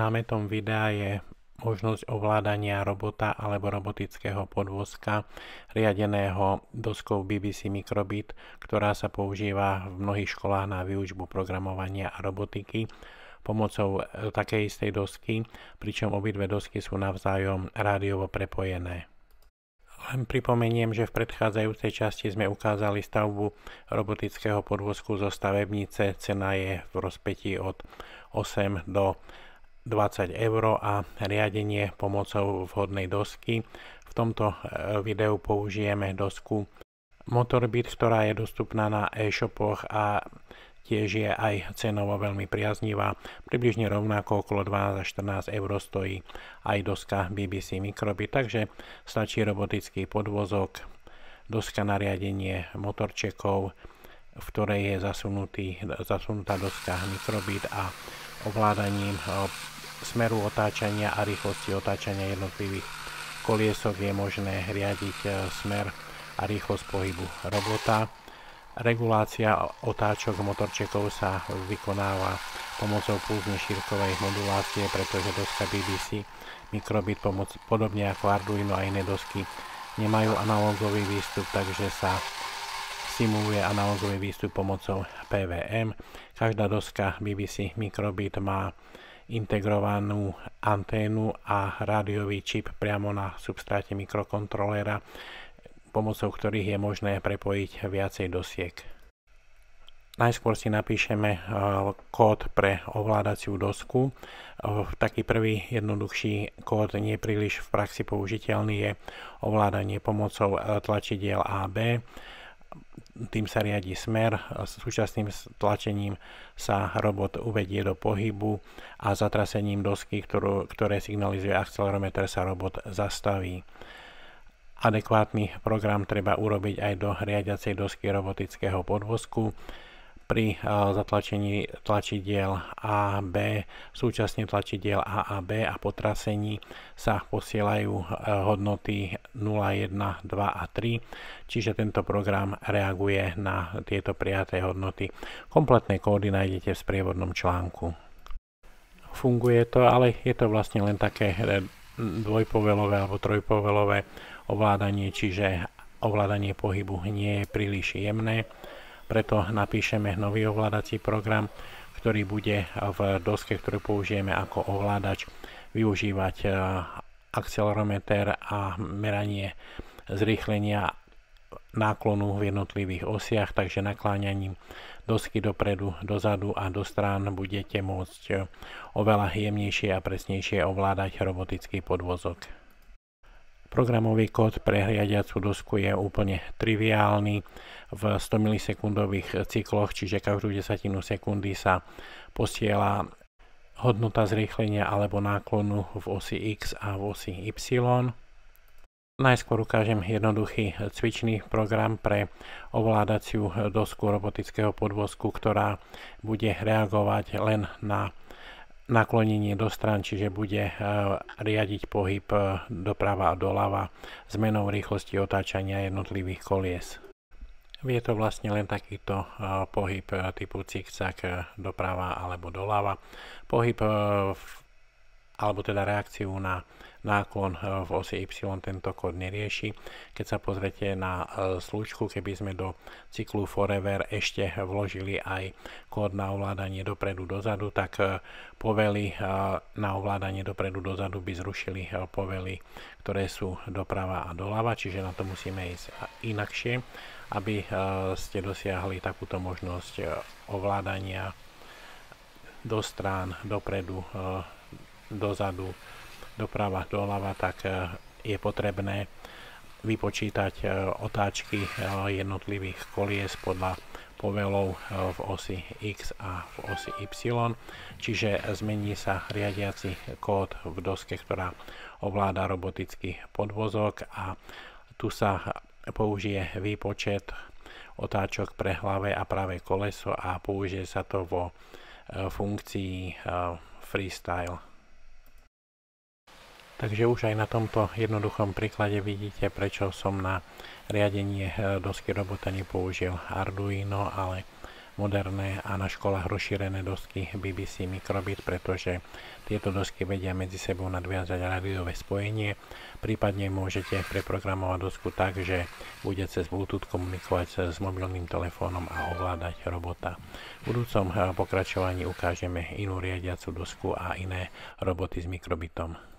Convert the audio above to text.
Námetom videa je možnosť ovládania robota alebo robotického podvozka riadeného doskou BBC Microbit, ktorá sa používa v mnohých školách na výučbu programovania a robotiky pomocou e, takej istej dosky, pričom obidve dosky sú navzájom rádiovo prepojené. Len pripomeniem, že v predchádzajúcej časti sme ukázali stavbu robotického podvozku zo stavebnice. Cena je v rozpetí od 8 do 20 eur a riadenie pomocou vhodnej dosky. V tomto e, videu použijeme dosku Motorbit, ktorá je dostupná na e-shopoch a tiež je aj cenovo veľmi priaznivá. Približne rovnako okolo 12 až 14 eur stojí aj doska BBC Microbit, takže stačí robotický podvozok, doska na riadenie motorčekov, v ktorej je zasunutý, zasunutá doska Microbit a ovládaním smeru otáčania a rýchlosti otáčania jednotlivých koliesok je možné riadiť e, smer a rýchlosť pohybu robota. Regulácia otáčok motorčekov sa vykonáva pomocou pulzne šírkovej modulácie, pretože doska BBC Microbit pomoc, podobne ako Arduino a iné dosky nemajú analogový výstup, takže sa simuluje analogový výstup pomocou PVM. Každá doska BBC Microbit má integrovanú anténu a rádiový čip priamo na substráte mikrokontrolera, pomocou ktorých je možné prepojiť viacej dosiek. Najskôr si napíšeme eh, kód pre ovládaciu dosku. Eh, taký prvý jednoduchší kód, nie príliš v praxi použiteľný, je ovládanie pomocou eh, tlačidiel AB tým sa riadi smer, s súčasným tlačením sa robot uvedie do pohybu a zatrasením dosky, ktorú, ktoré signalizuje akcelerometer, sa robot zastaví. Adekvátny program treba urobiť aj do riadiacej dosky robotického podvozku pri eh, zatlačení tlačidiel A, B, súčasne tlačidiel A a B a potrasení sa posielajú eh, hodnoty 0, 1, 2 a 3, čiže tento program reaguje na tieto prijaté hodnoty. Kompletné kódy nájdete v sprievodnom článku. Funguje to, ale je to vlastne len také eh, dvojpovelové alebo trojpovelové ovládanie, čiže ovládanie pohybu nie je príliš jemné preto napíšeme nový ovládací program, ktorý bude v doske, ktorú použijeme ako ovládač, využívať e, akcelerometer a meranie zrýchlenia náklonu v jednotlivých osiach, takže nakláňaním dosky dopredu, dozadu a do strán budete môcť e, oveľa jemnejšie a presnejšie ovládať robotický podvozok. Programový kód pre riadiacu dosku je úplne triviálny v 100 milisekundových cykloch, čiže každú desatinu sekundy sa posiela hodnota zrýchlenia alebo náklonu v osi X a v osi Y. Najskôr ukážem jednoduchý cvičný program pre ovládaciu dosku robotického podvozku, ktorá bude reagovať len na naklonenie do stran, čiže bude eh, riadiť pohyb eh, doprava a doľava zmenou rýchlosti otáčania jednotlivých kolies. Je to vlastne len takýto eh, pohyb typu cik-cak doprava alebo doľava. Pohyb alebo teda reakciu na náklon e, v osi Y tento kód nerieši. Keď sa pozrete na e, slučku, keby sme do cyklu Forever ešte vložili aj kód na ovládanie dopredu dozadu, tak e, povely na ovládanie dopredu dozadu by zrušili povely, ktoré sú doprava a doľava, čiže na to musíme ísť inakšie, aby ste dosiahli takúto možnosť ovládania do strán, dopredu, dozadu, doprava, doľava, tak e, je potrebné vypočítať e, otáčky e, jednotlivých kolies podľa povelov v osi X a v osi Y, čiže zmení sa riadiaci kód v doske, ktorá ovláda robotický podvozok a tu sa použije výpočet otáčok pre hlavé a pravé koleso a použije sa to vo funkcii freestyle. Takže už aj na tomto jednoduchom príklade vidíte, prečo som na riadenie e, dosky robota nepoužil Arduino, ale moderné a na školách rozšírené dosky BBC Microbit, pretože tieto dosky vedia medzi sebou nadviazať rádiové spojenie. Prípadne môžete preprogramovať dosku tak, že bude cez Bluetooth komunikovať s mobilným telefónom a ovládať robota. V budúcom pokračovaní ukážeme inú riadiacu dosku a iné roboty s mikrobitom.